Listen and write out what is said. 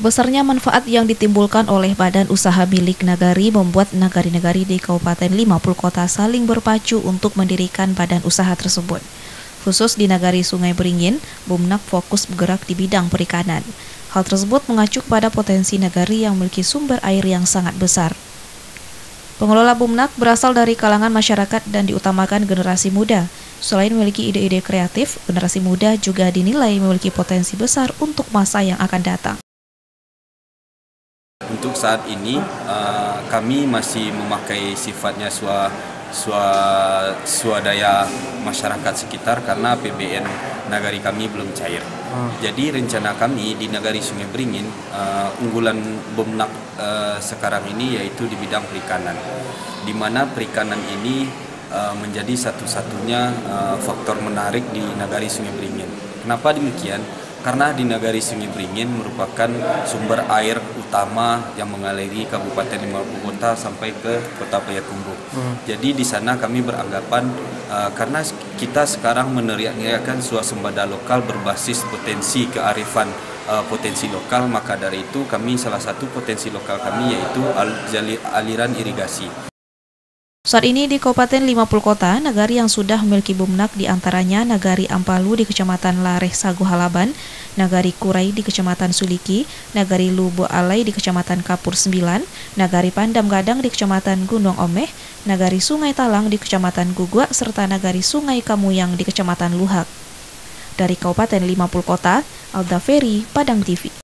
Besarnya manfaat yang ditimbulkan oleh badan usaha milik Nagari membuat Nagari-Nagari di Kabupaten 50 kota saling berpacu untuk mendirikan badan usaha tersebut. Khusus di Nagari Sungai Beringin, Bumnak fokus bergerak di bidang perikanan. Hal tersebut mengacu pada potensi Nagari yang memiliki sumber air yang sangat besar. Pengelola Bumnak berasal dari kalangan masyarakat dan diutamakan generasi muda. Selain memiliki ide-ide kreatif, generasi muda juga dinilai memiliki potensi besar untuk masa yang akan datang. Untuk saat ini uh, kami masih memakai sifatnya swa, swa, swadaya masyarakat sekitar karena PBN nagari kami belum cair. Hmm. Jadi rencana kami di nagari Sungai Beringin uh, unggulan Bomnak uh, sekarang ini yaitu di bidang perikanan. Di mana perikanan ini uh, menjadi satu-satunya uh, faktor menarik di nagari Sungai Beringin. Kenapa demikian? Karena di Nagari Sungai Beringin merupakan sumber air utama yang mengaliri Kabupaten Lima Kota sampai ke Kota Payakumbuh. Hmm. Jadi di sana kami beranggapan uh, karena kita sekarang meneriakkan suasembada lokal berbasis potensi kearifan uh, potensi lokal maka dari itu kami salah satu potensi lokal kami yaitu al aliran irigasi. Saat ini di Kabupaten 50 Kota, nagari yang sudah memiliki bumnak di antaranya Nagari Ampalu di Kecamatan Lareh Sagu Halaban, Nagari Kurai di Kecamatan Suliki, Nagari Lubo Alai di Kecamatan Kapur 9, Nagari Pandam Gadang di Kecamatan Gunung Omeh, Nagari Sungai Talang di Kecamatan Gugua, serta Nagari Sungai Kamuyang di Kecamatan Luhak. Dari Kabupaten 50 Kota, Alda Ferry, Padang TV.